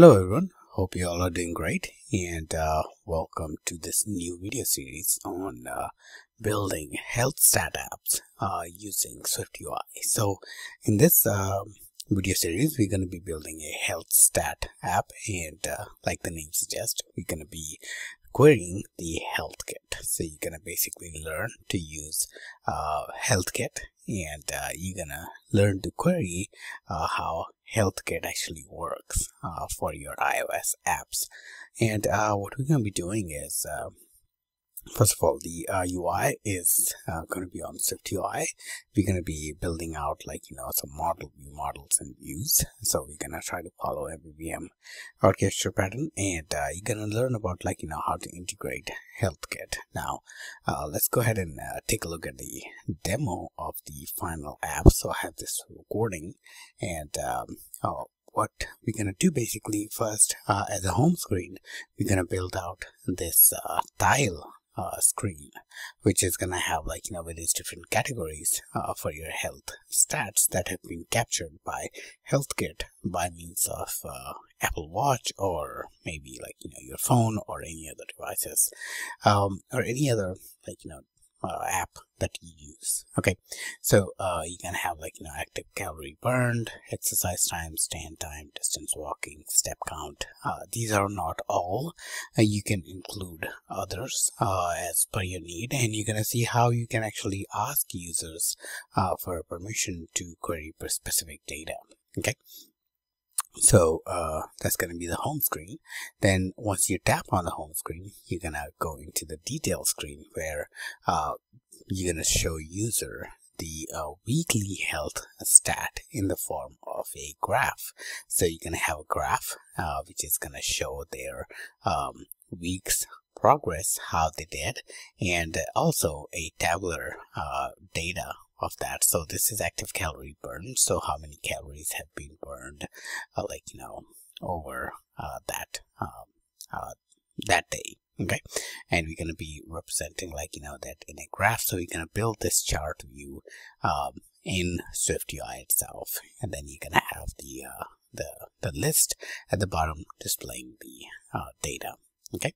Hello everyone, hope you all are doing great and uh, welcome to this new video series on uh, building health stat apps uh, using SwiftUI. So in this um, video series we're going to be building a health stat app and uh, like the name suggests we're going to be querying the HealthKit so you're gonna basically learn to use uh, HealthKit and uh, you're gonna learn to query how HealthKit actually works uh, for your iOS apps. And uh, what we're gonna be doing is uh, First of all, the uh, UI is uh, going to be on SwiftUI. We're going to be building out like, you know, some model view models and views. So we're going to try to follow MVVM architecture pattern and uh, you're going to learn about like, you know, how to integrate HealthKit. Now, uh, let's go ahead and uh, take a look at the demo of the final app. So I have this recording and um, oh, what we're going to do basically first uh, as a home screen we're going to build out this uh, tile uh, screen which is gonna have like you know various different categories uh, for your health stats that have been captured by HealthKit by means of uh, Apple Watch or maybe like you know your phone or any other devices um, or any other like you know uh, app that you use. Okay. So uh, you can have like you know active calorie burned exercise time stand time distance walking step count. Uh, these are not all. Uh, you can include others uh, as per your need and you're gonna see how you can actually ask users uh, for permission to query for specific data. Okay so uh, that's going to be the home screen. Then once you tap on the home screen, you're going to go into the detail screen where uh, you're going to show user the uh, weekly health stat in the form of a graph. So you're going to have a graph uh, which is going to show their um, weeks progress, how they did, and also a tabular uh, data of that. So this is active calorie burn. So how many calories have been burned, uh, like, you know, over uh, that, um, uh, that day. Okay. And we're going to be representing like, you know, that in a graph. So we're going to build this chart view, um, in SwiftUI itself. And then you're going to have the, uh, the, the list at the bottom displaying the, uh, data okay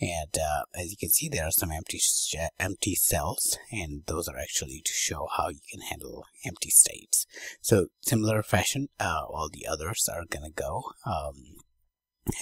and uh, as you can see there are some empty empty cells and those are actually to show how you can handle empty states so similar fashion uh, all the others are gonna go um,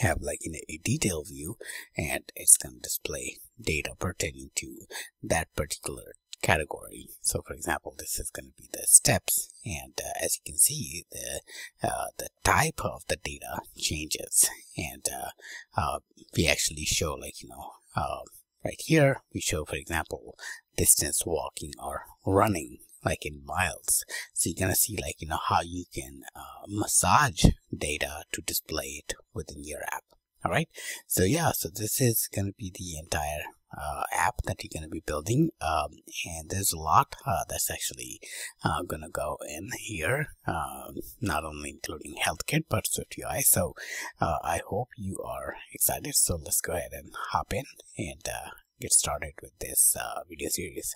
have like in a, detail view and it's going to display data pertaining to that particular category. So for example, this is going to be the steps and uh, as you can see, the, uh, the type of the data changes and uh, uh we actually show like, you know, uh, right here, we show, for example, distance walking or running like in miles. So you're to see like, you know, how you can uh, massage data to display it within your app. All right. So yeah, so this is to be the entire uh, app that you're going to be building um, and there's a lot uh, that's actually uh, going to go in here um, not only including HealthKit but SwiftUI so uh, I hope you are excited. So let's go ahead and hop in and uh, get started with this uh, video series